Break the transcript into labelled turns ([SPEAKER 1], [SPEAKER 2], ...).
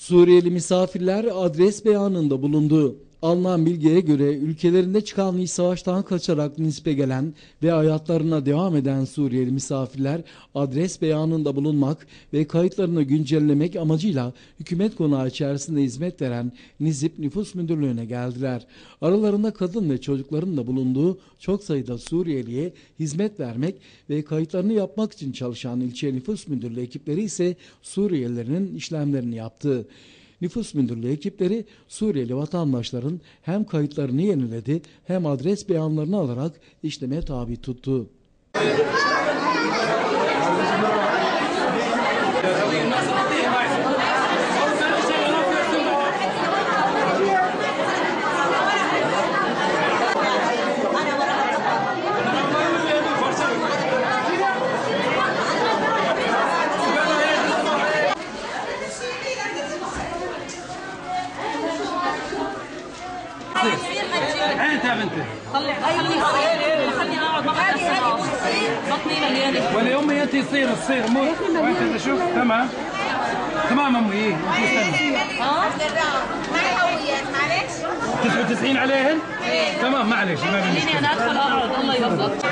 [SPEAKER 1] Suriyeli misafirler adres beyanında bulundu. Alınan bilgiye göre ülkelerinde çıkan iç savaştan kaçarak nispe gelen ve hayatlarına devam eden Suriyeli misafirler adres beyanında bulunmak ve kayıtlarını güncellemek amacıyla hükümet konağı içerisinde hizmet veren Nizip Nüfus Müdürlüğü'ne geldiler. Aralarında kadın ve çocukların da bulunduğu çok sayıda Suriyeliye hizmet vermek ve kayıtlarını yapmak için çalışan ilçe nüfus müdürlüğü ekipleri ise Suriyelilerin işlemlerini yaptı. Nüfus Müdürlüğü ekipleri Suriyeli vatandaşların hem kayıtlarını yeniledi hem adres beyanlarını alarak işleme tabi tuttu.
[SPEAKER 2] انت يا بنتي
[SPEAKER 3] خلي خلي خلي أقعد بطني
[SPEAKER 2] مليانة. امي انت يصير تصير مو وأنت شوف تمام؟ تمام أمي إيه استنى
[SPEAKER 4] هويات معلش
[SPEAKER 2] 99 عليهن؟ تمام معلش ما
[SPEAKER 3] خليني أنا أدخل أقعد. الله يوفقك.